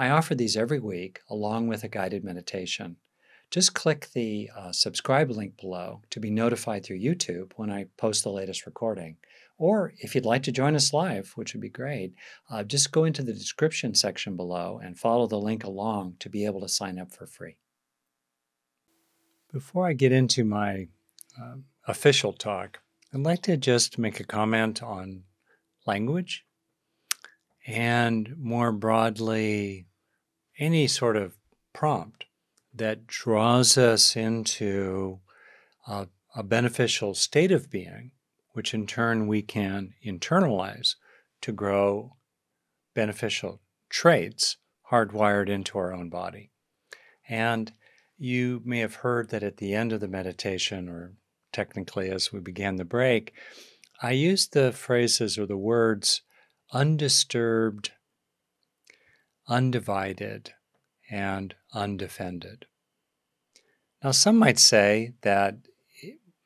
I offer these every week along with a guided meditation. Just click the uh, subscribe link below to be notified through YouTube when I post the latest recording. Or if you'd like to join us live, which would be great, uh, just go into the description section below and follow the link along to be able to sign up for free. Before I get into my uh, official talk, I'd like to just make a comment on language and more broadly, any sort of prompt that draws us into a, a beneficial state of being, which in turn we can internalize to grow beneficial traits hardwired into our own body. And you may have heard that at the end of the meditation, or technically as we began the break, I used the phrases or the words undisturbed, undivided, and undefended. Now, some might say that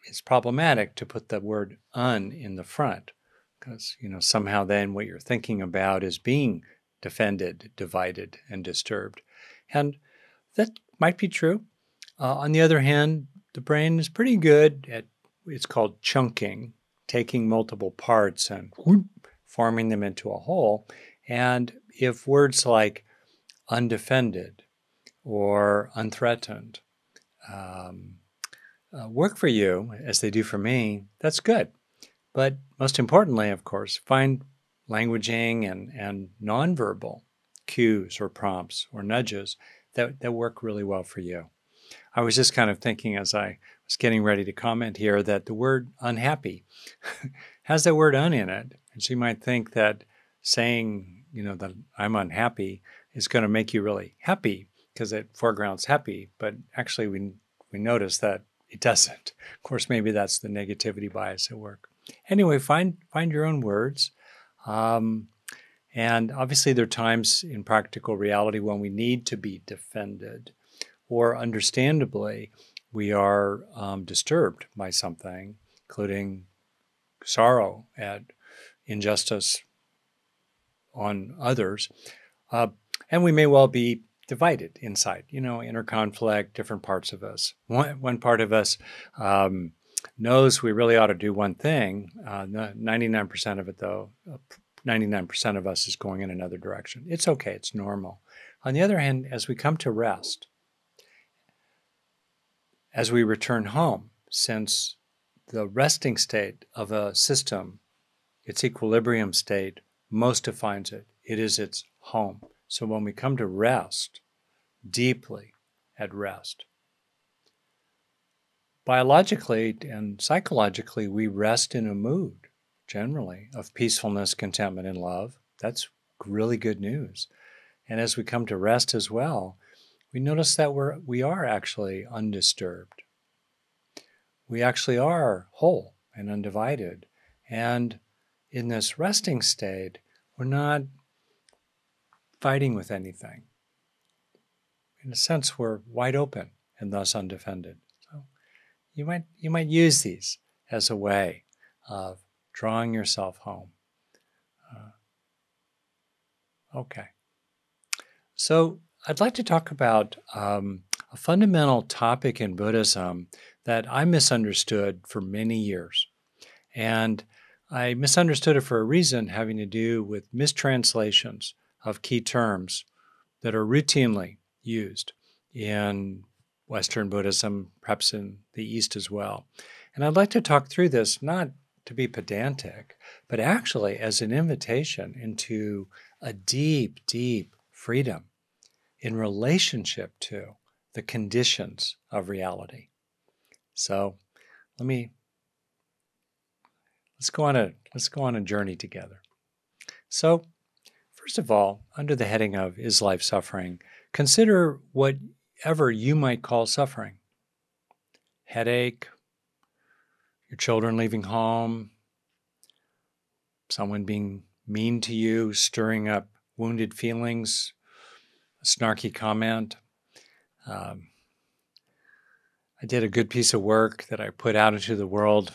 it's problematic to put the word un in the front because, you know, somehow then what you're thinking about is being defended, divided, and disturbed. And that might be true. Uh, on the other hand, the brain is pretty good at it's called chunking, taking multiple parts and whoop, forming them into a whole. And if words like undefended or unthreatened um, uh, work for you as they do for me, that's good. But most importantly, of course, find languaging and, and nonverbal cues or prompts or nudges that, that work really well for you. I was just kind of thinking as I was getting ready to comment here that the word unhappy has that word un in it. And so you might think that saying, you know, that I'm unhappy is going to make you really happy because it foregrounds happy, but actually we we notice that it doesn't. Of course, maybe that's the negativity bias at work. Anyway, find find your own words. Um, and obviously, there are times in practical reality when we need to be defended, or understandably, we are um, disturbed by something, including sorrow at injustice on others. Uh, and we may well be divided inside, you know, inner conflict, different parts of us. One, one part of us um, knows we really ought to do one thing. Uh, 99% of it, though, 99% of us is going in another direction. It's okay, it's normal. On the other hand, as we come to rest, as we return home, since the resting state of a system, its equilibrium state, most defines it. It is its home. So when we come to rest, deeply at rest, biologically and psychologically, we rest in a mood generally of peacefulness, contentment, and love. That's really good news. And as we come to rest as well, we notice that we're, we are actually undisturbed. We actually are whole and undivided. And in this resting state, we're not fighting with anything. In a sense, we're wide open and thus undefended. So you might you might use these as a way of drawing yourself home. Uh, okay. So I'd like to talk about um, a fundamental topic in Buddhism that I misunderstood for many years. And I misunderstood it for a reason having to do with mistranslations of key terms that are routinely used in Western Buddhism, perhaps in the East as well. And I'd like to talk through this not to be pedantic, but actually as an invitation into a deep, deep freedom in relationship to the conditions of reality. So let me let's go on a let's go on a journey together. So, first of all, under the heading of is life suffering, consider whatever you might call suffering. Headache, your children leaving home, someone being mean to you, stirring up wounded feelings, a snarky comment. Um, I did a good piece of work that I put out into the world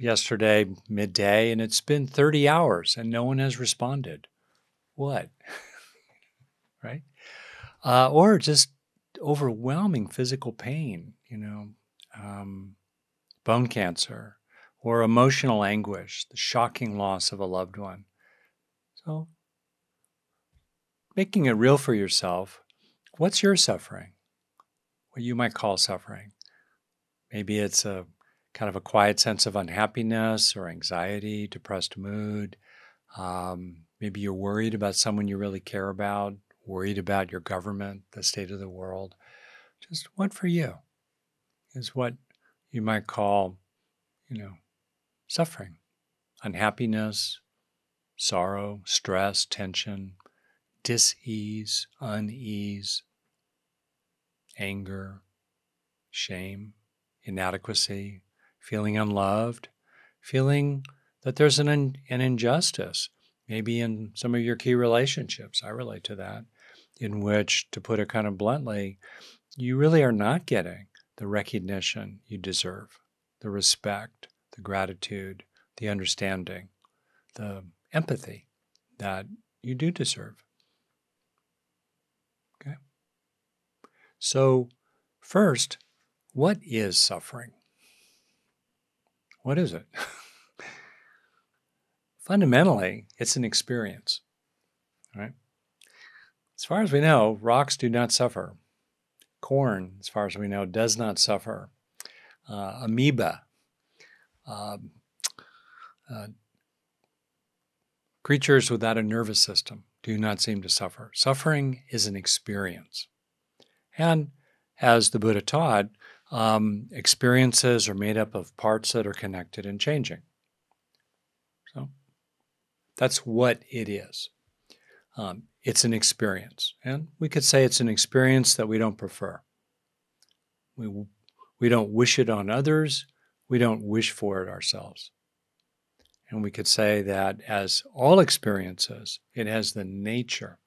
yesterday, midday, and it's been 30 hours and no one has responded. What? right? Uh, or just overwhelming physical pain, you know, um, bone cancer, or emotional anguish, the shocking loss of a loved one. So, making it real for yourself, what's your suffering? What you might call suffering. Maybe it's a kind of a quiet sense of unhappiness or anxiety, depressed mood. Um, maybe you're worried about someone you really care about, worried about your government, the state of the world. Just what for you is what you might call, you know, suffering, unhappiness, sorrow, stress, tension, dis-ease, unease, anger, shame, inadequacy, feeling unloved, feeling that there's an, an injustice, maybe in some of your key relationships. I relate to that, in which, to put it kind of bluntly, you really are not getting the recognition you deserve, the respect, the gratitude, the understanding, the empathy that you do deserve. Okay? So, first, what is suffering? What is it? Fundamentally, it's an experience. Right? As far as we know, rocks do not suffer. Corn, as far as we know, does not suffer. Uh, amoeba, um, uh, creatures without a nervous system do not seem to suffer. Suffering is an experience. And as the Buddha taught, um, experiences are made up of parts that are connected and changing. So that's what it is. Um, it's an experience. And we could say it's an experience that we don't prefer. We, we don't wish it on others, we don't wish for it ourselves. And we could say that as all experiences, it has the nature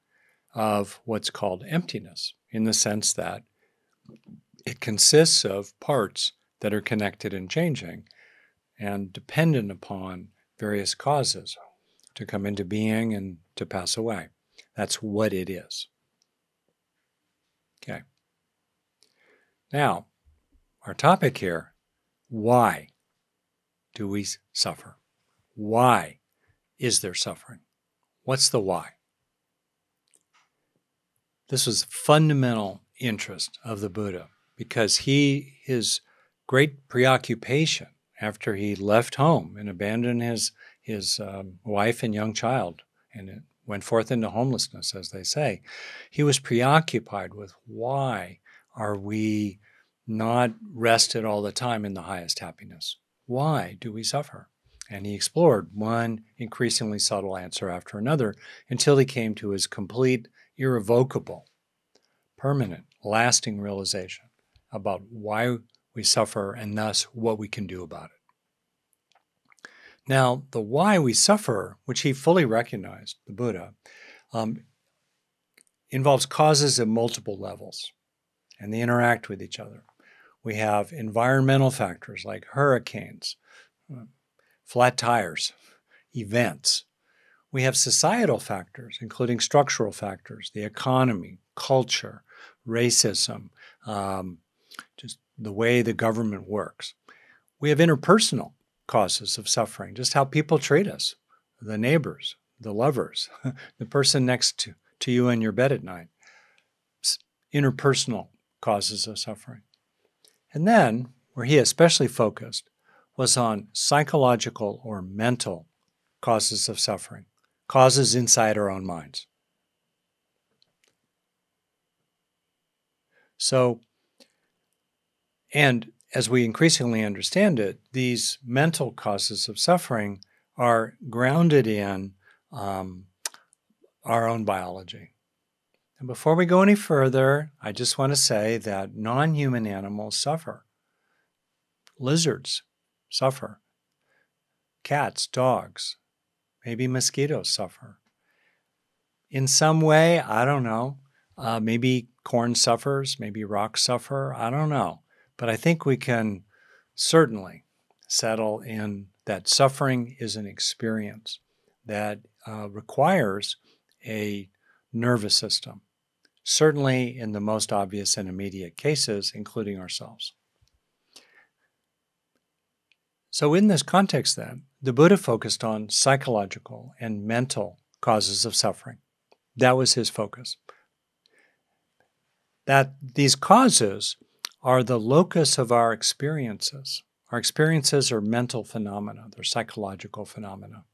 of what's called emptiness, in the sense that it consists of parts that are connected and changing and dependent upon various causes to come into being and to pass away. That's what it is. Okay. Now, our topic here why do we suffer? Why is there suffering? What's the why? This was fundamental interest of the Buddha because he his great preoccupation after he left home and abandoned his his um, wife and young child and went forth into homelessness, as they say, he was preoccupied with why are we not rested all the time in the highest happiness? Why do we suffer? And he explored one increasingly subtle answer after another until he came to his complete, irrevocable, permanent, lasting realization about why we suffer and thus what we can do about it. Now, the why we suffer, which he fully recognized, the Buddha, um, involves causes at multiple levels and they interact with each other. We have environmental factors like hurricanes, uh, flat tires, events. We have societal factors, including structural factors, the economy, culture, racism, um, just the way the government works. We have interpersonal causes of suffering, just how people treat us, the neighbors, the lovers, the person next to, to you in your bed at night. Interpersonal causes of suffering. And then, where he especially focused, was on psychological or mental causes of suffering, causes inside our own minds. So, and as we increasingly understand it, these mental causes of suffering are grounded in um, our own biology. And before we go any further, I just want to say that non human animals suffer. Lizards suffer. Cats, dogs, maybe mosquitoes suffer. In some way, I don't know. Uh, maybe corn suffers, maybe rocks suffer. I don't know. But I think we can certainly settle in that suffering is an experience that uh, requires a nervous system, certainly in the most obvious and immediate cases, including ourselves. So, in this context, then, the Buddha focused on psychological and mental causes of suffering. That was his focus. That these causes are the locus of our experiences. Our experiences are mental phenomena, they're psychological phenomena.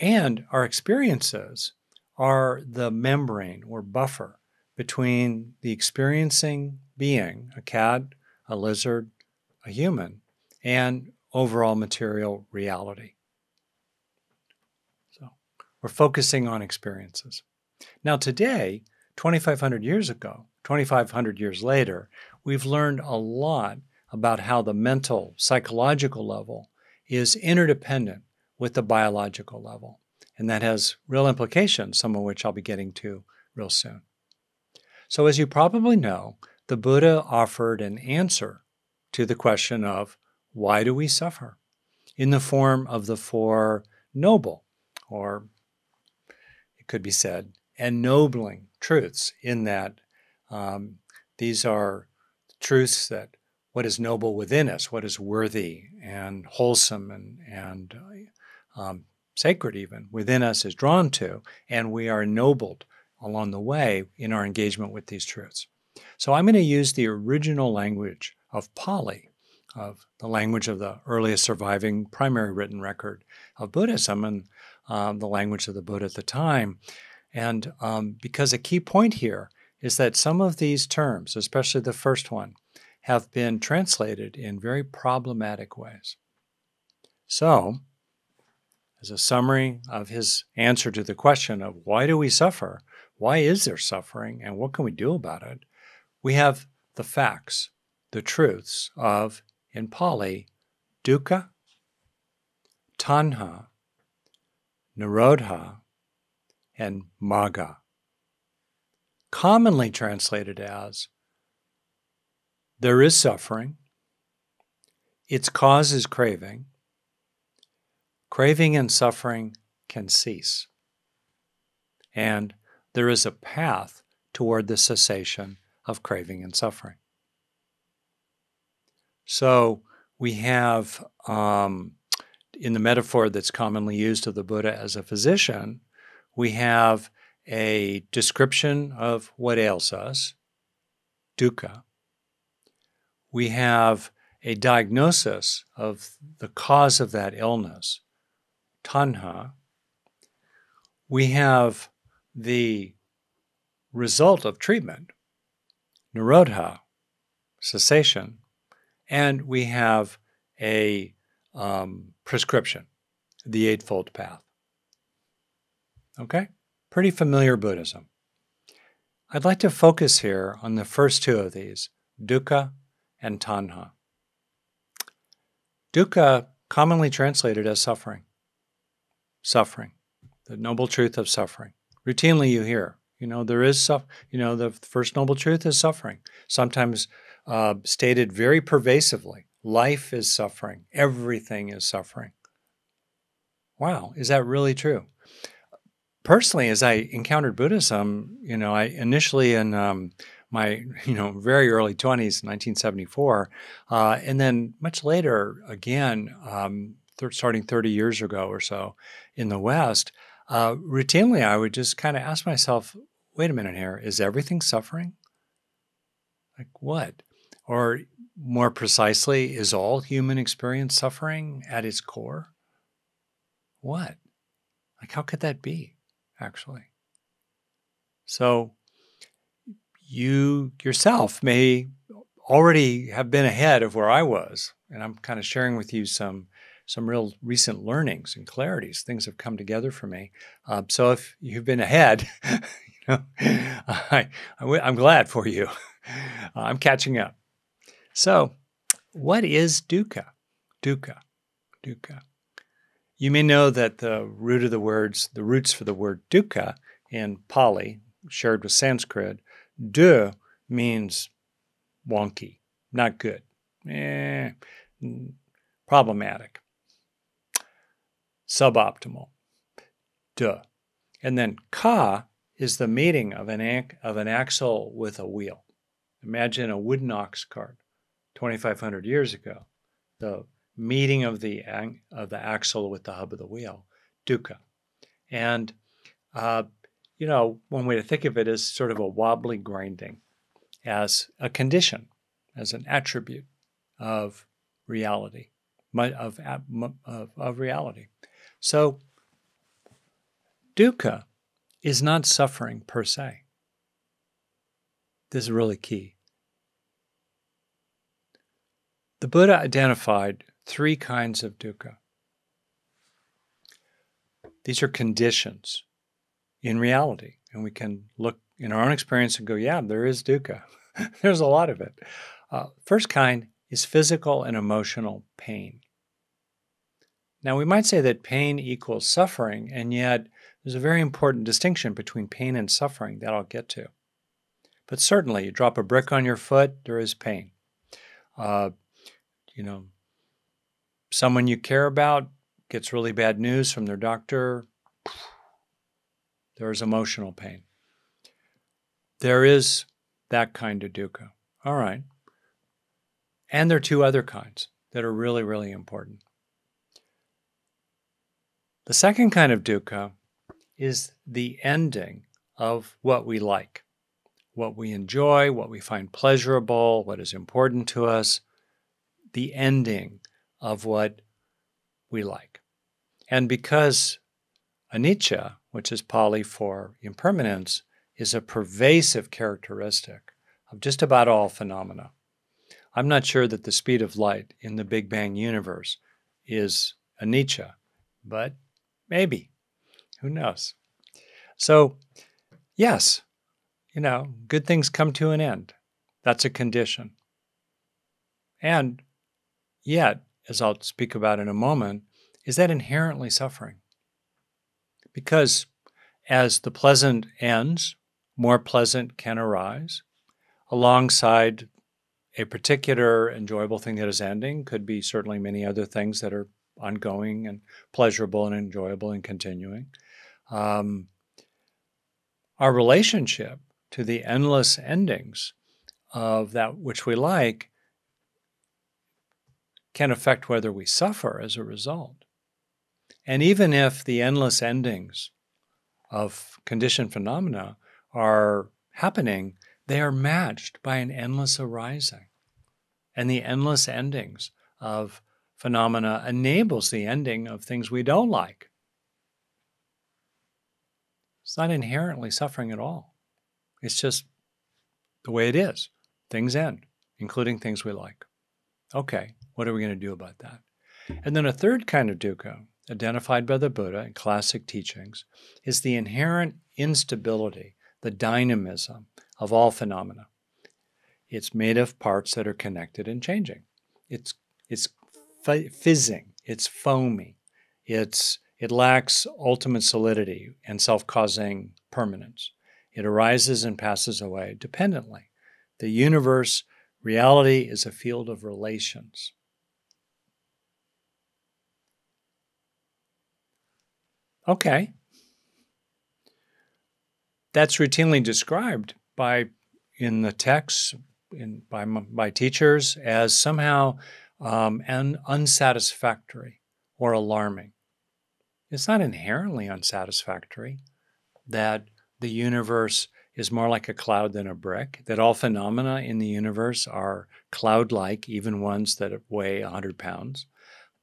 And our experiences are the membrane or buffer between the experiencing being, a cat, a lizard, a human, and overall material reality. So we're focusing on experiences. Now, today, 2,500 years ago, 2,500 years later, we've learned a lot about how the mental, psychological level is interdependent with the biological level. And that has real implications, some of which I'll be getting to real soon. So, as you probably know, the Buddha offered an answer to the question of why do we suffer? In the form of the Four Noble, or it could be said, ennobling truths, in that um, these are truths that what is noble within us, what is worthy and wholesome and, and um, sacred even within us is drawn to, and we are ennobled along the way in our engagement with these truths. So I'm going to use the original language of Pali, of the language of the earliest surviving primary written record of Buddhism and um, the language of the Buddha at the time. And um, because a key point here is that some of these terms, especially the first one, have been translated in very problematic ways. So, as a summary of his answer to the question of why do we suffer, why is there suffering, and what can we do about it, we have the facts, the truths of, in Pali, dukkha, tanha, nirodha, and magga. Commonly translated as there is suffering, its cause is craving, craving and suffering can cease. And there is a path toward the cessation of craving and suffering. So we have, um, in the metaphor that's commonly used of the Buddha as a physician, we have a description of what ails us, dukkha. We have a diagnosis of the cause of that illness, tanha. We have the result of treatment, nirodha, cessation, and we have a um, prescription, the Eightfold Path. Okay? Pretty familiar Buddhism. I'd like to focus here on the first two of these, dukkha and tanha. Dukkha, commonly translated as suffering. Suffering, the noble truth of suffering routinely you hear. You know, there is, you know, the first noble truth is suffering, sometimes uh, stated very pervasively. Life is suffering, everything is suffering. Wow, is that really true? Personally, as I encountered Buddhism, you know, I initially in um, my you know very early 20s 1974 uh, and then much later again um, th- starting 30 years ago or so in the west uh, routinely I would just kind of ask myself, wait a minute here, is everything suffering? Like what? Or more precisely, is all human experience suffering at its core? What? Like, how could that be, actually? So, you yourself may already have been ahead of where I was. And I'm kind of sharing with you some some real recent learnings and clarities. Things have come together for me. Uh, so if you've been ahead, you know, I, I'm glad for you. Uh, I'm catching up. So, what is dukkha? Dukkha, dukkha. You may know that the root of the words, the roots for the word dukkha in Pali, shared with Sanskrit, du means wonky, not good, eh, problematic suboptimal. Duh. And then ka is the meeting of an, of an axle with a wheel. Imagine a wooden ox cart 2,500 years ago. The meeting of the, of the axle with the hub of the wheel, dukkha. And, uh, you know, one way to think of it is sort of a wobbly grinding as a condition, as an attribute of reality, of, of, of reality. So, dukkha is not suffering per se. This is really key. The Buddha identified three kinds of dukkha. These are conditions in reality, and we can look in our own experience and go, yeah, there is dukkha. There's a lot of it. Uh, first kind is physical and emotional pain. Now, we might say that pain equals suffering, and yet there's a very important distinction between pain and suffering that I'll get to. But certainly, you drop a brick on your foot, there is pain. Uh, you know, someone you care about gets really bad news from their doctor, there is emotional pain. There is that kind of dukkha. All right. And there are two other kinds that are really, really important. The second kind of dukkha is the ending of what we like, what we enjoy, what we find pleasurable, what is important to us, the ending of what we like. And because anicca, which is Pali for impermanence, is a pervasive characteristic of just about all phenomena. I'm not sure that the speed of light in the Big Bang universe is anicca, but maybe. Who knows? So, yes, you know, good things come to an end. That's a condition. And yet, as I'll speak about in a moment, is that inherently suffering? Because as the pleasant ends, more pleasant can arise. Alongside a particular enjoyable thing that is ending could be certainly many other things that are ongoing and pleasurable and enjoyable and continuing. Um, our relationship to the endless endings of that which we like can affect whether we suffer as a result. And even if the endless endings of conditioned phenomena are happening, they are matched by an endless arising. And the endless endings of phenomena enables the ending of things we don't like. It's not inherently suffering at all. It's just the way it is. Things end, including things we like. Okay, what are we going to do about that? And then a third kind of dukkha, identified by the Buddha in classic teachings, is the inherent instability, the dynamism of all phenomena. It's made of parts that are connected and changing. It's, it's fizzing, it's foamy, it's it lacks ultimate solidity and self causing permanence. It arises and passes away dependently. The universe, reality, is a field of relations. Okay. That's routinely described by in the texts in, by, by teachers as somehow um, and unsatisfactory or alarming. It's not inherently unsatisfactory that the universe is more like a cloud than a brick, that all phenomena in the universe are cloud like, even ones that weigh 100 pounds.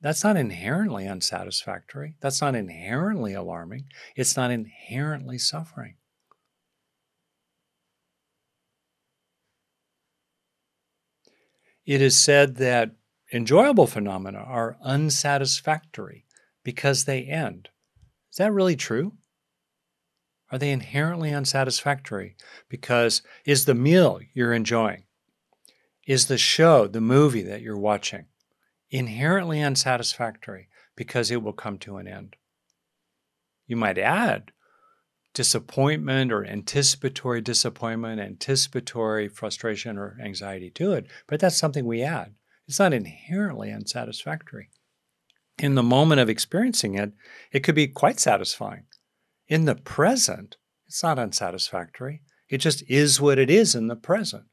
That's not inherently unsatisfactory. That's not inherently alarming. It's not inherently suffering. It is said that enjoyable phenomena are unsatisfactory because they end. Is that really true? Are they inherently unsatisfactory? Because is the meal you're enjoying, is the show, the movie that you're watching, inherently unsatisfactory because it will come to an end? You might add disappointment or anticipatory disappointment, anticipatory frustration or anxiety to it, but that's something we add. It's not inherently unsatisfactory in the moment of experiencing it, it could be quite satisfying. In the present, It's not unsatisfactory. It just is what it is in the present.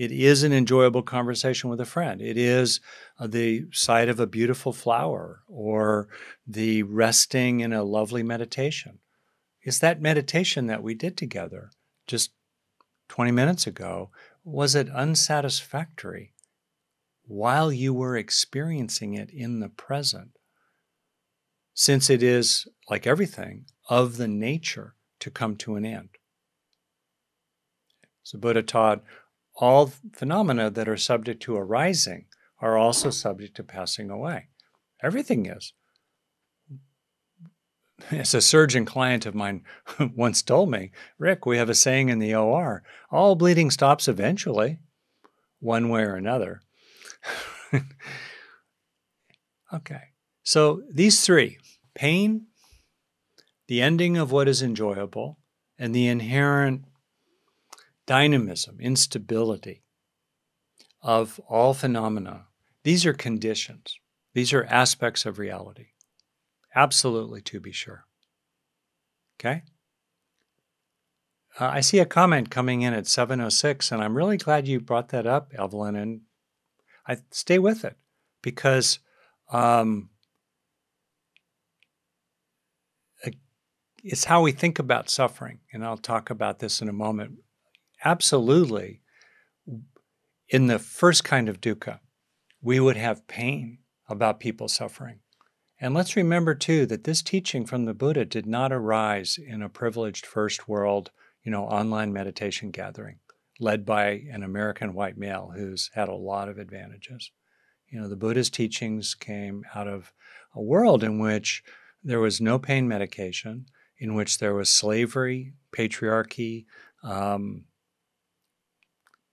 It is an enjoyable conversation with a friend. It is uh, the sight of a beautiful flower or the resting in a lovely meditation. Is that meditation that we did together just 20 minutes ago, was it unsatisfactory while you were experiencing it in the present? Since it is, like everything, of the nature to come to an end. So Buddha taught all phenomena that are subject to arising are also subject to passing away. Everything is. As a surgeon client of mine once told me, Rick, we have a saying in the OR all bleeding stops eventually, one way or another. okay, so these three pain, the ending of what is enjoyable, and the inherent dynamism, instability of all phenomena, these are conditions. These are aspects of reality. Absolutely, to be sure. Okay? Uh, I see a comment coming in at 706, and I'm really glad you brought that up, Evelyn, and I stay with it because um, it's how we think about suffering. And I'll talk about this in a moment absolutely, in the first kind of dukkha, we would have pain about people suffering. And let's remember too that this teaching from the Buddha did not arise in a privileged first world, you know, online meditation gathering led by an American white male who's had a lot of advantages. You know, the Buddha's teachings came out of a world in which there was no pain medication, in which there was slavery, patriarchy, um,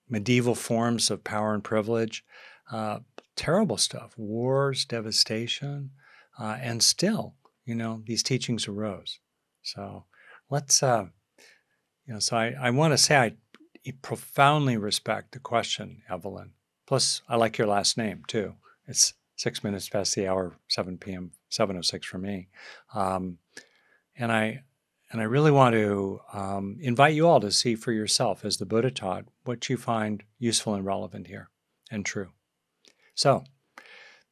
medieval forms of power and privilege, uh, terrible stuff, wars, devastation, uh, and still, you know, these teachings arose. So let's, uh, you know, so I, I want to say I profoundly respect the question, Evelyn. Plus, I like your last name too. It's six minutes past the hour, 7 p.m., 7.06 for me. Um, and I, and I really want to um, invite you all to see for yourself, as the Buddha taught, what you find useful and relevant here and true. So,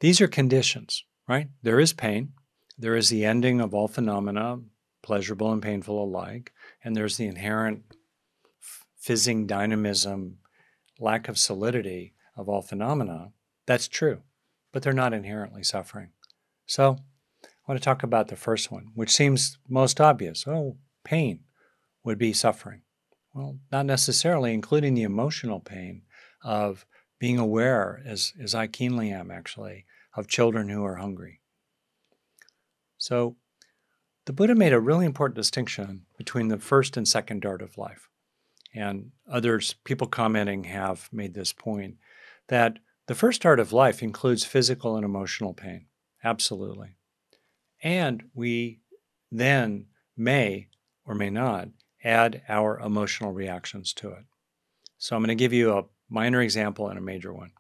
these are conditions, right? There is pain, there is the ending of all phenomena, pleasurable and painful alike, and there's the inherent fizzing dynamism, lack of solidity of all phenomena. That's true, but they're not inherently suffering. So, I want to talk about the first one, which seems most obvious. Oh, pain would be suffering. Well, not necessarily, including the emotional pain of being aware, as, as I keenly am actually, of children who are hungry. So, the Buddha made a really important distinction between the first and second dart of life. And others, people commenting, have made this point that the first dart of life includes physical and emotional pain. Absolutely. And we then may or may not add our emotional reactions to it. So I'm going to give you a minor example and a major one.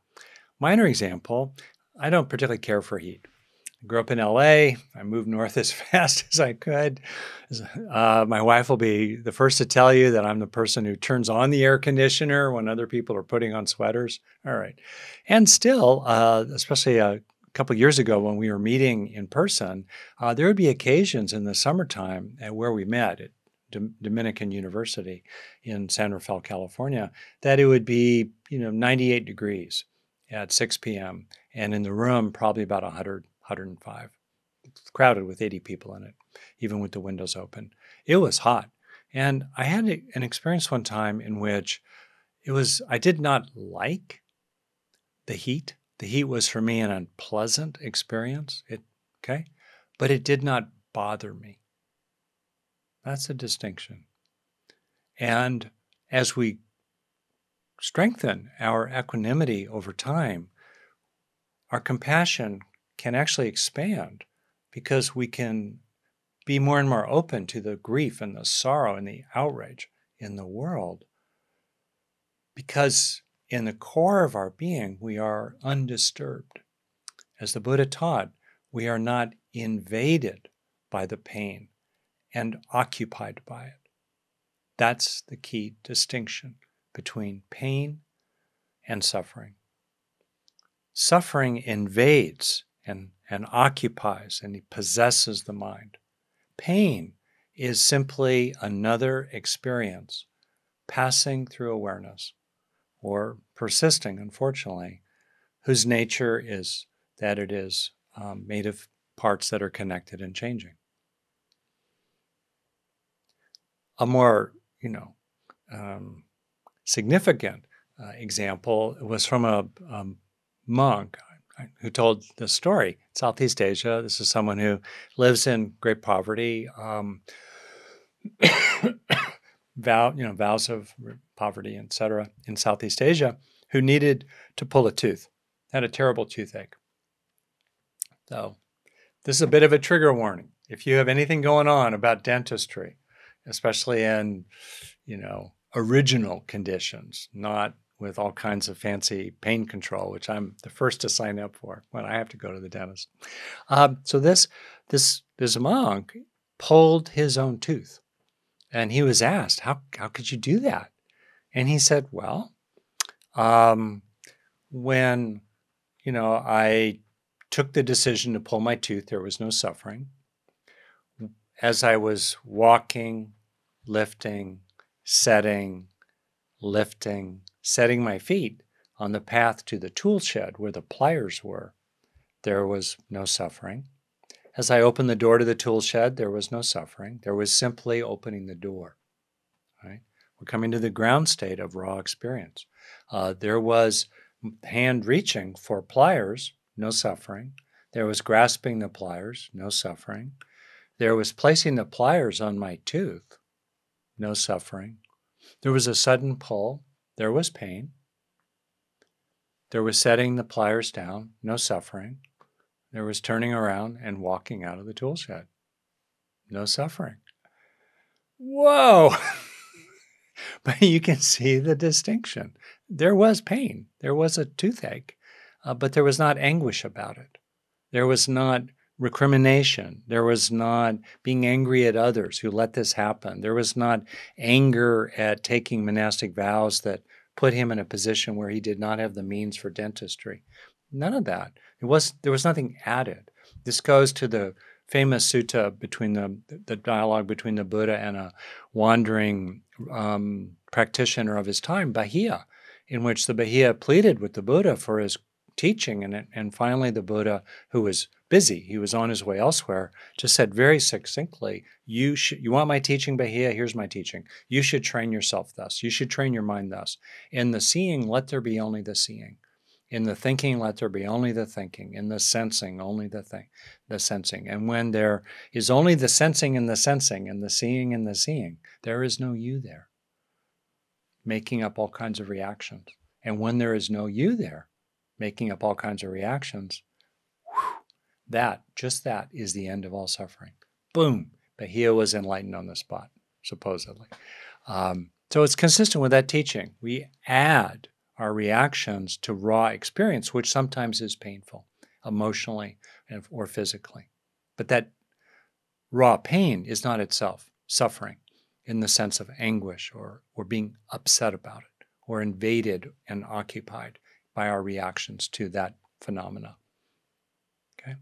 Minor example I don't particularly care for heat. I grew up in LA. I moved north as fast as I could. Uh, my wife will be the first to tell you that I'm the person who turns on the air conditioner when other people are putting on sweaters. All right. And still, uh, especially a couple years ago when we were meeting in person, uh, there would be occasions in the summertime at where we met at D- Dominican University in San Rafael, California, that it would be you know 98 degrees at 6 p.m. and in the room probably about 100, 105, it's crowded with 80 people in it, even with the windows open. It was hot, and I had an experience one time in which it was I did not like the heat the heat was for me an unpleasant experience. It okay, but it did not bother me. That's a distinction. And as we strengthen our equanimity over time, our compassion can actually expand because we can be more and more open to the grief and the sorrow and the outrage in the world because in the core of our being, we are undisturbed. As the Buddha taught, we are not invaded by the pain and occupied by it. That's the key distinction between pain and suffering. Suffering invades and, and occupies and possesses the mind. Pain is simply another experience passing through awareness or persisting, unfortunately, whose nature is that it is um, made of parts that are connected and changing. A more, you know, um, significant uh, example was from a um, monk who told the story. Southeast Asia. This is someone who lives in great poverty. Um, vow, you know, vows of poverty, etc., in Southeast Asia, who needed to pull a tooth, had a terrible toothache. So, this is a bit of a trigger warning. If you have anything going on about dentistry, especially in, you know, original conditions, not with all kinds of fancy pain control, which I'm the first to sign up for when I have to go to the dentist. Um, so this this this monk pulled his own tooth, and he was asked, "How how could you do that?" And he said, "Well, um, when you know I took the decision to pull my tooth, there was no suffering. As I was walking, lifting, setting, lifting." setting my feet on the path to the tool shed where the pliers were, there was no suffering. As I opened the door to the tool shed, there was no suffering. There was simply opening the door. Right? We're coming to the ground state of raw experience. Uh, there was hand reaching for pliers, no suffering. There was grasping the pliers, no suffering. There was placing the pliers on my tooth, no suffering. There was a sudden pull, there was pain. There was setting the pliers down, no suffering. There was turning around and walking out of the tool shed, no suffering. Whoa! but you can see the distinction. There was pain, there was a toothache, uh, but there was not anguish about it. There was not recrimination. There was not being angry at others who let this happen. There was not anger at taking monastic vows that put him in a position where he did not have the means for dentistry. None of that. It was there was nothing added. This goes to the famous sutta between the the dialogue between the Buddha and a wandering um, practitioner of his time, Bahiya, in which the Bahiya pleaded with the Buddha for his teaching, and and finally the Buddha, who was busy. He was on his way elsewhere. Just said very succinctly, "You should. You want my teaching, Bahiya? Here's my teaching. You should train yourself thus. You should train your mind thus. In the seeing, let there be only the seeing. In the thinking, let there be only the thinking. In the sensing, only the thing, the sensing. And when there is only the sensing and the sensing, and the seeing and the seeing, there is no you there, making up all kinds of reactions. And when there is no you there, making up all kinds of reactions." That, just that, is the end of all suffering. Boom. Bahiya was enlightened on the spot, supposedly. Um, so it's consistent with that teaching. We add our reactions to raw experience, which sometimes is painful, emotionally or physically. But that raw pain is not itself suffering in the sense of anguish or, or being upset about it or invaded and occupied by our reactions to that phenomena. Okay?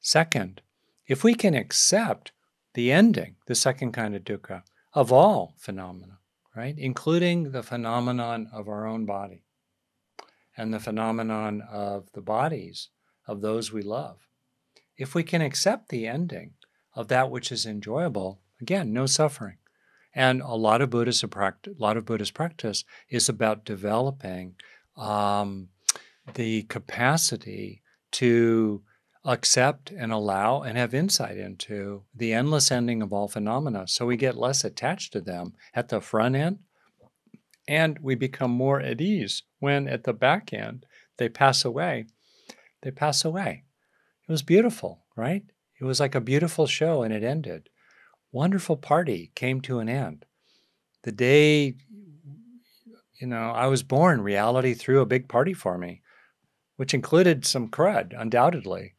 Second, if we can accept the ending, the second kind of dukkha, of all phenomena, right, including the phenomenon of our own body and the phenomenon of the bodies of those we love, if we can accept the ending of that which is enjoyable, again, no suffering. And a lot of Buddhist practice, a lot of Buddhist practice is about developing um, the capacity to accept and allow and have insight into the endless ending of all phenomena. So we get less attached to them at the front end and we become more at ease when at the back end they pass away. They pass away. It was beautiful, right? It was like a beautiful show and it ended. Wonderful party came to an end. The day, you know, I was born, reality threw a big party for me, which included some crud, undoubtedly.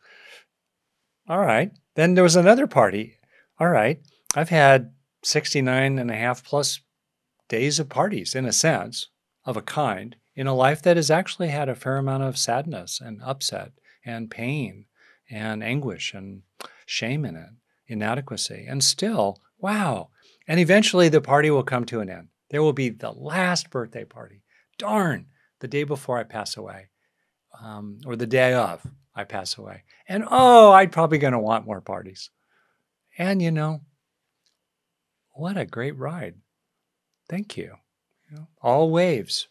All right. Then there was another party. All right. I've had 69 and a half plus days of parties, in a sense, of a kind, in a life that has actually had a fair amount of sadness and upset and pain and anguish and shame in it, inadequacy. And still, wow. And eventually the party will come to an end. There will be the last birthday party. Darn, the day before I pass away, um, or the day of I pass away. And oh, I'm probably going to want more parties. And you know, what a great ride. Thank you. all waves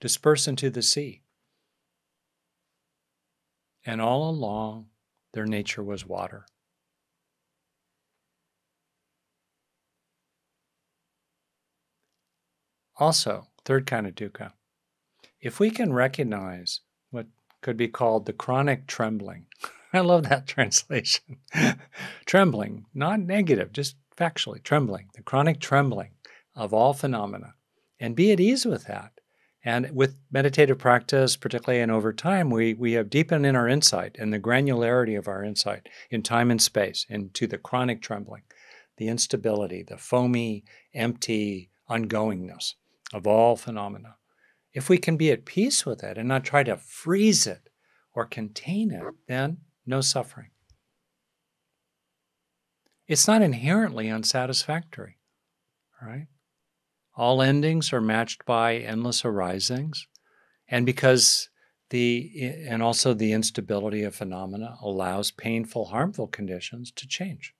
disperse into the sea. And all along, their nature was water. Also, third kind of dukkha, if we can recognize could be called the chronic trembling, I love that translation. trembling, not negative, just factually, trembling, the chronic trembling of all phenomena, and be at ease with that. And with meditative practice, particularly and over time, we, we have deepened in our insight and the granularity of our insight in time and space into the chronic trembling, the instability, the foamy, empty ongoingness of all phenomena. If we can be at peace with it and not try to freeze it or contain it, then no suffering. It's not inherently unsatisfactory, right? All endings are matched by endless arisings. And because the, and also the instability of phenomena allows painful, harmful conditions to change.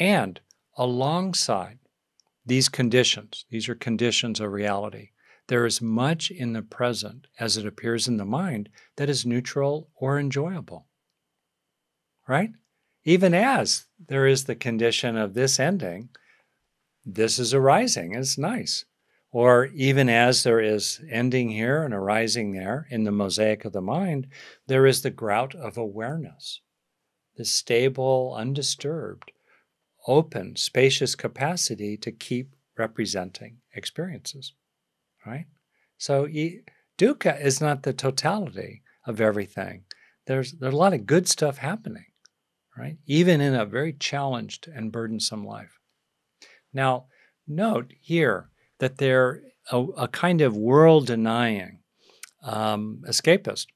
And alongside these conditions, these are conditions of reality, there is much in the present as it appears in the mind that is neutral or enjoyable. Right? Even as there is the condition of this ending, this is arising, it's nice. Or even as there is ending here and arising there in the mosaic of the mind, there is the grout of awareness, the stable, undisturbed, open, spacious capacity to keep representing experiences right? So dukkha is not the totality of everything. There's there's a lot of good stuff happening, right? Even in a very challenged and burdensome life. Now, note here that there a, a kind of world denying, um, escapist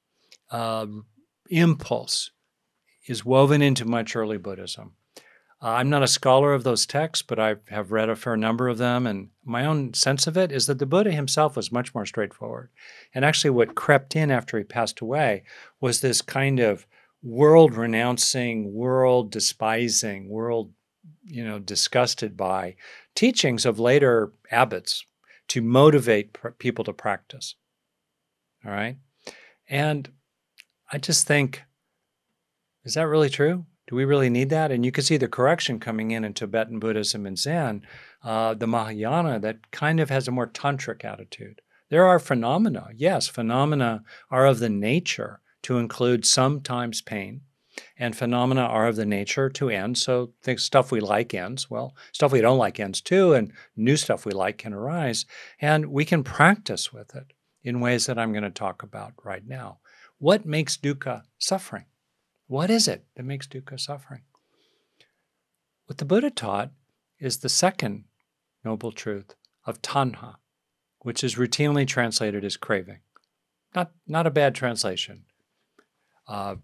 uh, impulse is woven into much early Buddhism. Uh, I'm not a scholar of those texts, but I have read a fair number of them. And my own sense of it is that the Buddha himself was much more straightforward. And actually, what crept in after he passed away was this kind of world renouncing, world despising, world you know disgusted by teachings of later abbots to motivate people to practice. All right, and I just think, is that really true? Do we really need that? And you can see the correction coming in in Tibetan Buddhism and Zen, uh, the Mahayana, that kind of has a more tantric attitude. There are phenomena. Yes, phenomena are of the nature to include sometimes pain, and phenomena are of the nature to end. So the stuff we like ends. Well, stuff we don't like ends too, and new stuff we like can arise. And we can practice with it in ways that I'm going to talk about right now. What makes dukkha suffering? What is it that makes dukkha suffering? What the Buddha taught is the second noble truth of tanha, which is routinely translated as craving. Not, not a bad translation. Uh,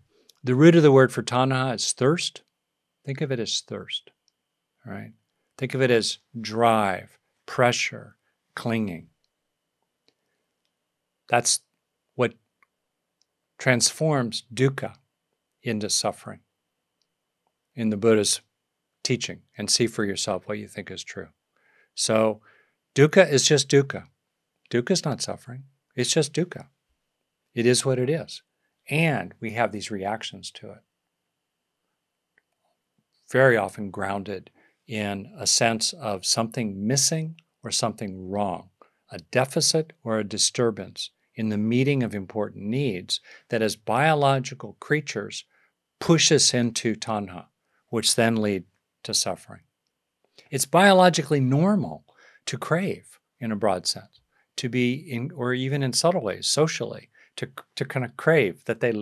the root of the word for tanha is thirst. Think of it as thirst, right? Think of it as drive, pressure, clinging. That's what transforms dukkha into suffering in the Buddha's teaching and see for yourself what you think is true. So, dukkha is just dukkha. Dukkha is not suffering, it's just dukkha. It is what it is. And we have these reactions to it. Very often grounded in a sense of something missing or something wrong, a deficit or a disturbance in the meeting of important needs that as biological creatures push us into tanha, which then lead to suffering. It's biologically normal to crave in a broad sense, to be in, or even in subtle ways, socially, to, to kind of crave that they,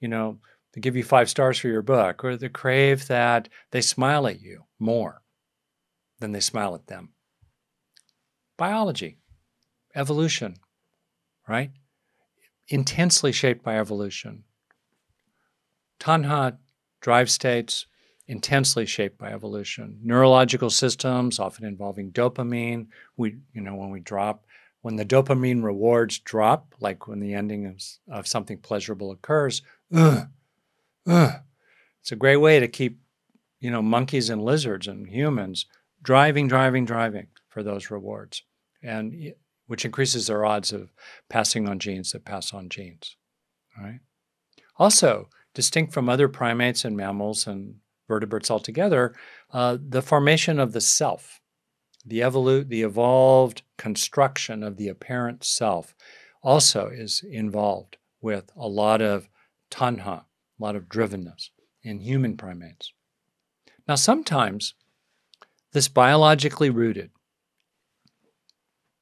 you know, they give you five stars for your book, or they crave that they smile at you more than they smile at them. Biology, evolution, right? Intensely shaped by evolution. Tanha drive states, intensely shaped by evolution. Neurological systems, often involving dopamine. We, you know, when we drop, when the dopamine rewards drop, like when the ending of, of something pleasurable occurs, it's a great way to keep, you know, monkeys and lizards and humans driving, driving, driving for those rewards, and which increases their odds of passing on genes that pass on genes. Right. Also, distinct from other primates and mammals and vertebrates altogether, uh, the formation of the self, the, evolu- the evolved construction of the apparent self, also is involved with a lot of tanha, a lot of drivenness in human primates. Now, sometimes this biologically rooted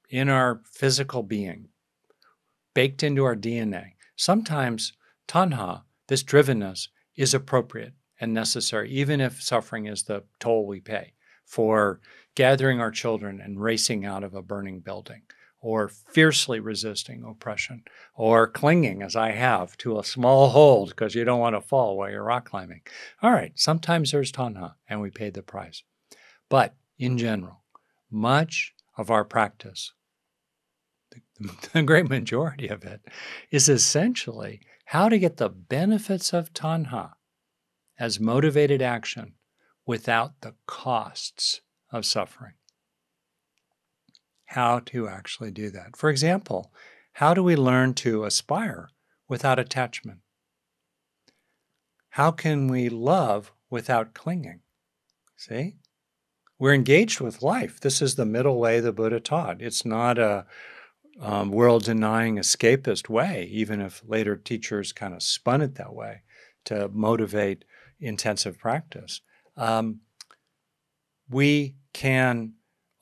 in our physical being, baked into our DNA, sometimes tanha, this drivenness, is appropriate and necessary, even if suffering is the toll we pay for gathering our children and racing out of a burning building, or fiercely resisting oppression, or clinging, as I have, to a small hold because you don't want to fall while you're rock climbing. All right, sometimes there's tanha, and we pay the price. But in general, much of our practice, the great majority of it, is essentially how to get the benefits of tanha as motivated action without the costs of suffering. How to actually do that. For example, how do we learn to aspire without attachment? How can we love without clinging? See? We're engaged with life. This is the middle way the Buddha taught. It's not a um, world denying escapist way, even if later teachers kind of spun it that way to motivate intensive practice, um, we can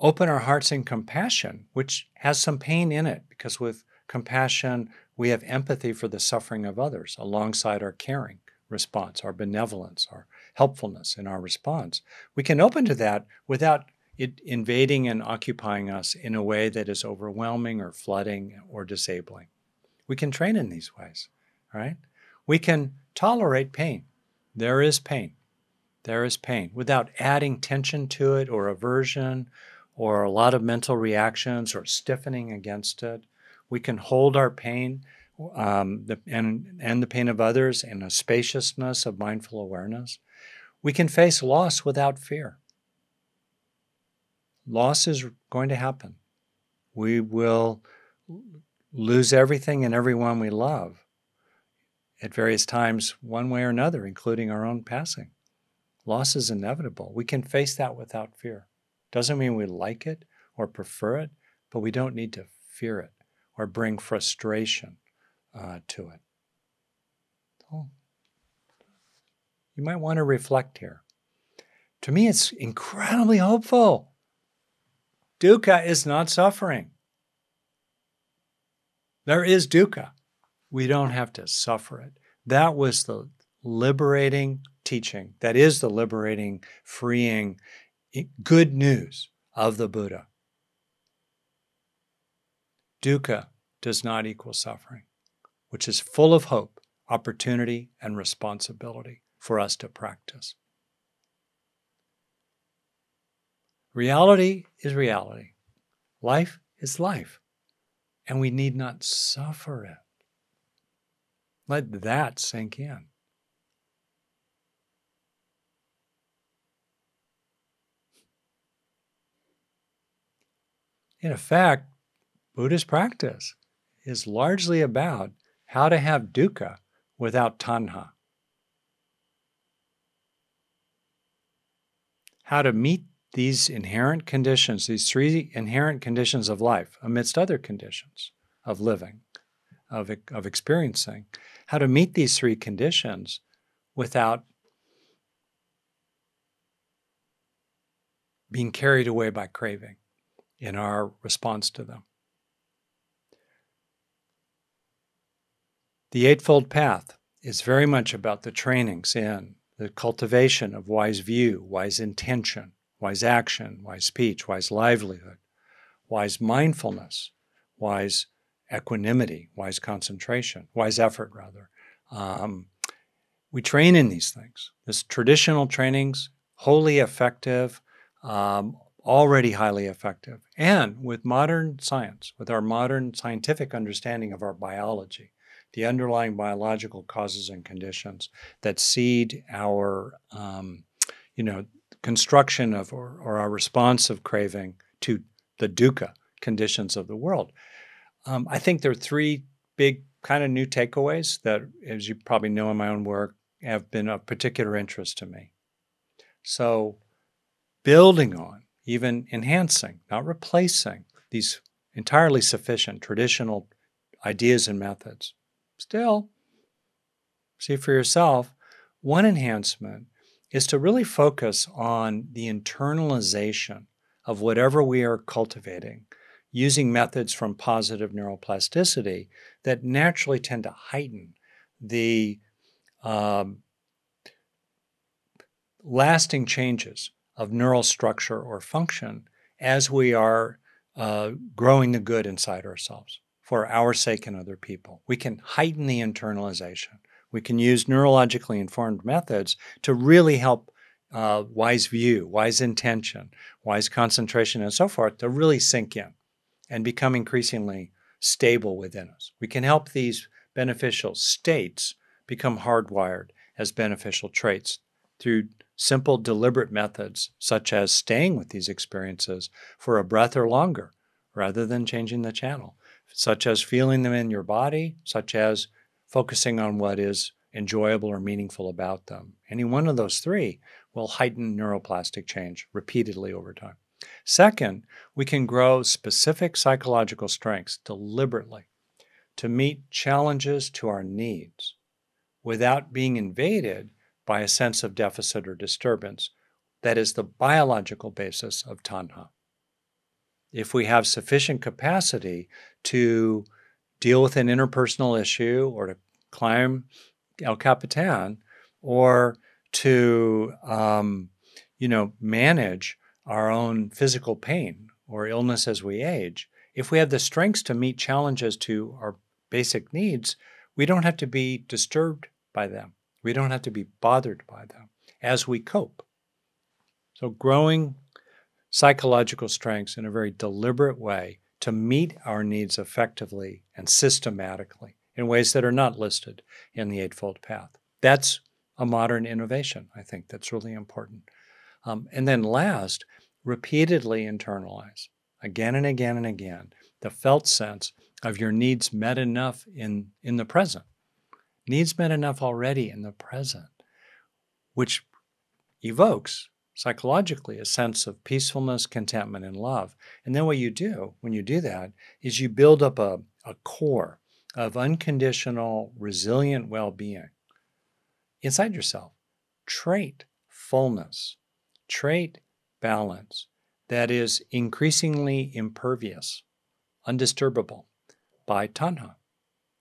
open our hearts in compassion, which has some pain in it, because with compassion, we have empathy for the suffering of others alongside our caring response, our benevolence, our helpfulness in our response. We can open to that without it invading and occupying us in a way that is overwhelming or flooding or disabling. We can train in these ways, right? We can tolerate pain there is pain. There is pain without adding tension to it or aversion or a lot of mental reactions or stiffening against it. We can hold our pain um, the, and, and the pain of others in a spaciousness of mindful awareness. We can face loss without fear. Loss is going to happen. We will lose everything and everyone we love at various times, one way or another, including our own passing. Loss is inevitable. We can face that without fear. Doesn't mean we like it or prefer it, but we don't need to fear it or bring frustration uh, to it. Oh. You might want to reflect here. To me, it's incredibly hopeful. Dukkha is not suffering. There is dukkha we don't have to suffer it. That was the liberating teaching. That is the liberating, freeing, good news of the Buddha. Dukkha does not equal suffering, which is full of hope, opportunity, and responsibility for us to practice. Reality is reality. Life is life, and we need not suffer it. Let that sink in. In effect, Buddhist practice is largely about how to have dukkha without tanha. How to meet these inherent conditions, these three inherent conditions of life, amidst other conditions of living, of, of experiencing, how to meet these three conditions without being carried away by craving in our response to them. The Eightfold Path is very much about the trainings in the cultivation of wise view, wise intention, wise action, wise speech, wise livelihood, wise mindfulness, wise equanimity, wise concentration, wise effort, rather. Um, we train in these things. This traditional trainings, wholly effective, um, already highly effective. And with modern science, with our modern scientific understanding of our biology, the underlying biological causes and conditions that seed our, um, you know, construction of or, or, our response of craving to the dukkha conditions of the world. Um, I think there are three big kind of new takeaways that, as you probably know in my own work, have been of particular interest to me. So, building on even enhancing, not replacing these entirely sufficient traditional ideas and methods. Still, see for yourself, one enhancement is to really focus on the internalization of whatever we are cultivating using methods from positive neuroplasticity that naturally tend to heighten the um, lasting changes of neural structure or function as we are uh, growing the good inside ourselves for our sake and other people. We can heighten the internalization. We can use neurologically informed methods to really help uh, wise view, wise intention, wise concentration, and so forth to really sink in and become increasingly stable within us. We can help these beneficial states become hardwired as beneficial traits through simple, deliberate methods, such as staying with these experiences for a breath or longer, rather than changing the channel, such as feeling them in your body, such as focusing on what is enjoyable or meaningful about them. Any one of those three will heighten neuroplastic change repeatedly over time. Second, we can grow specific psychological strengths deliberately to meet challenges to our needs without being invaded by a sense of deficit or disturbance. That is the biological basis of tanha. If we have sufficient capacity to deal with an interpersonal issue or to climb El Capitan or to, um, you know, manage our own physical pain or illness as we age, if we have the strengths to meet challenges to our basic needs, we don't have to be disturbed by them. We don't have to be bothered by them as we cope. So, growing psychological strengths in a very deliberate way to meet our needs effectively and systematically in ways that are not listed in the Eightfold Path. That's a modern innovation, I think, that's really important. Um, and then, last, repeatedly internalize again and again and again the felt sense of your needs met enough in, in the present needs met enough already in the present, which evokes psychologically a sense of peacefulness, contentment, and love. And then what you do when you do that is you build up a, a core of unconditional, resilient well being inside yourself. Trait fullness, trait balance that is increasingly impervious, undisturbable by tanha.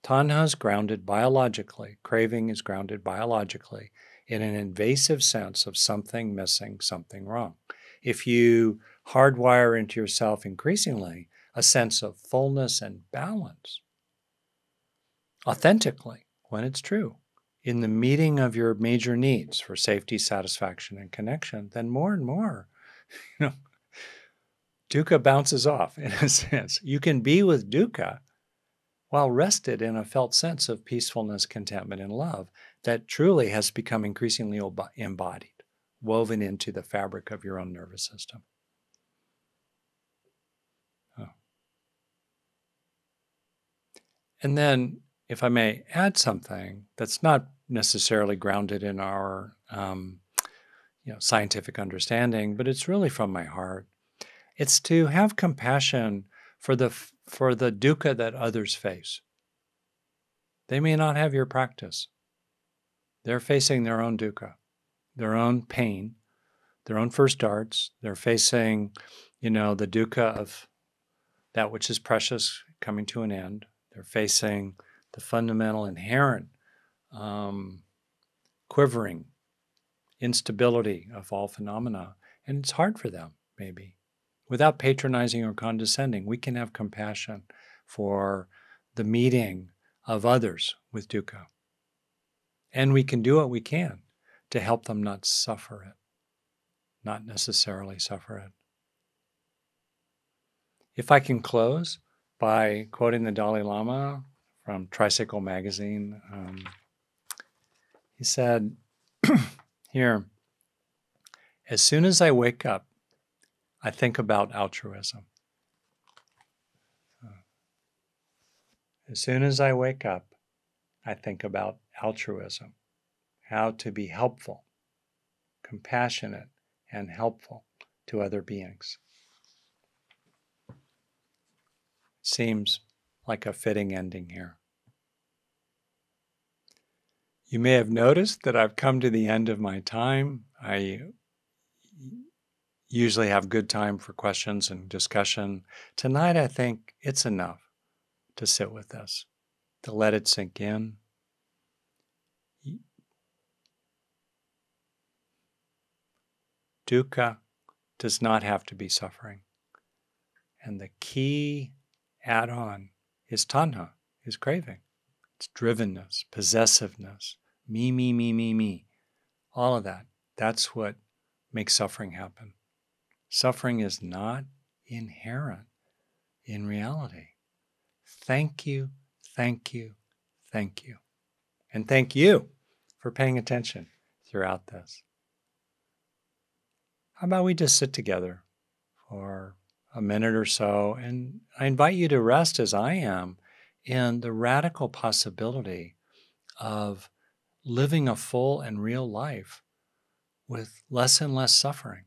Tanha is grounded biologically, craving is grounded biologically in an invasive sense of something missing, something wrong. If you hardwire into yourself increasingly a sense of fullness and balance, authentically, when it's true, in the meeting of your major needs for safety, satisfaction, and connection, then more and more, you know, dukkha bounces off in a sense. You can be with dukkha while rested in a felt sense of peacefulness, contentment, and love that truly has become increasingly embodied, woven into the fabric of your own nervous system. Oh. And then, if I may add something that's not necessarily grounded in our um, you know, scientific understanding, but it's really from my heart. It's to have compassion for the for the dukkha that others face. They may not have your practice. They're facing their own dukkha, their own pain, their own first darts. They're facing, you know, the dukkha of that which is precious coming to an end. They're facing the fundamental inherent um, quivering, instability of all phenomena. And it's hard for them, maybe. Without patronizing or condescending, we can have compassion for the meeting of others with dukkha. And we can do what we can to help them not suffer it, not necessarily suffer it. If I can close by quoting the Dalai Lama from Tricycle Magazine, um, he said, Here, as soon as I wake up, I think about altruism. As soon as I wake up, I think about altruism, how to be helpful, compassionate, and helpful to other beings. Seems like a fitting ending here. You may have noticed that I've come to the end of my time. I usually have good time for questions and discussion. Tonight, I think it's enough to sit with this, to let it sink in. Dukkha does not have to be suffering. And the key add on is tanha, is craving. It's drivenness, possessiveness, me, me, me, me, me. All of that. That's what makes suffering happen. Suffering is not inherent in reality. Thank you, thank you, thank you. And thank you for paying attention throughout this. How about we just sit together for a minute or so? And I invite you to rest as I am in the radical possibility of living a full and real life with less and less suffering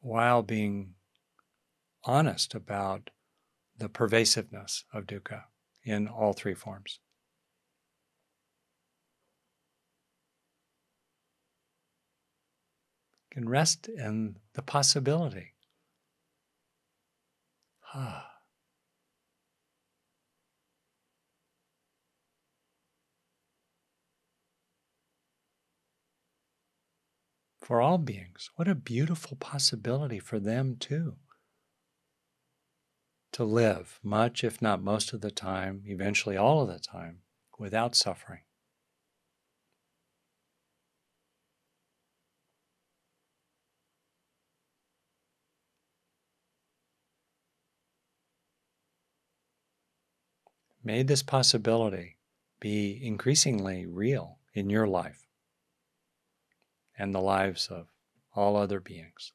while being honest about the pervasiveness of dukkha in all three forms. Can rest in the possibility. For all beings, what a beautiful possibility for them too to live much, if not most of the time, eventually all of the time, without suffering. May this possibility be increasingly real in your life and the lives of all other beings.